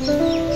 Música